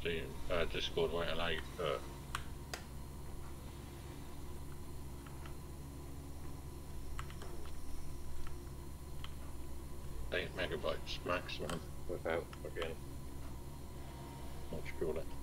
Steam, uh, Discord won't allow you to put. Eight megabytes maximum without again. What do you call it?